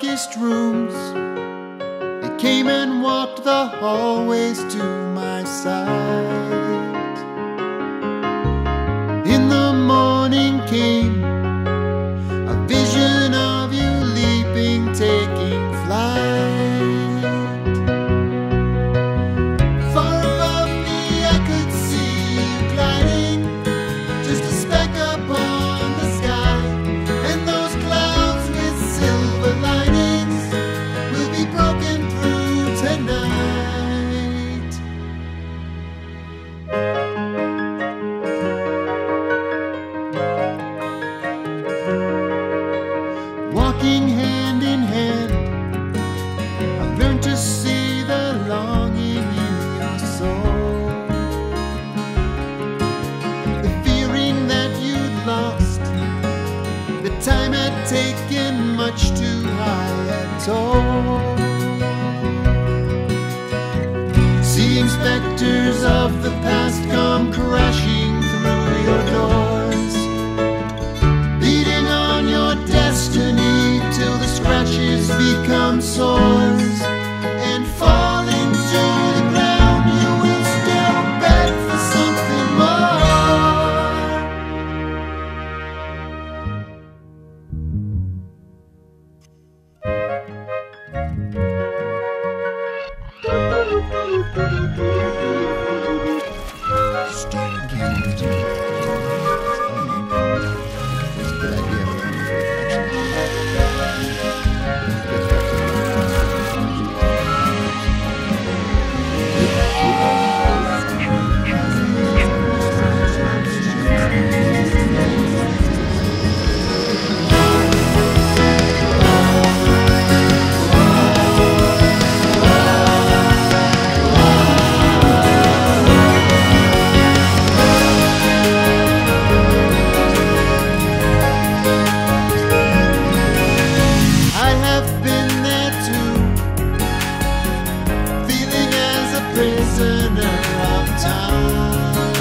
furnished rooms. They came and walked the hallways to my side. Walking hand in hand, I've learned to see the longing in your soul. The fearing that you'd lost, the time had taken much too high a toll. Seeing specters of the past come Stay prisoner of time.